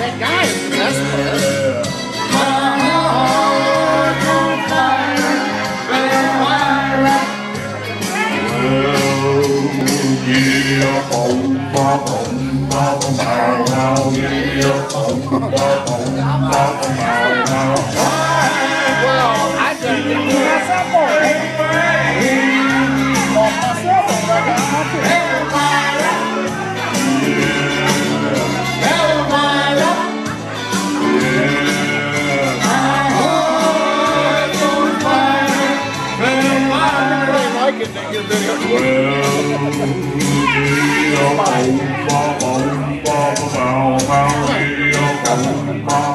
That guy is the best part. Well, I myself on it. Really liking that your video. Well,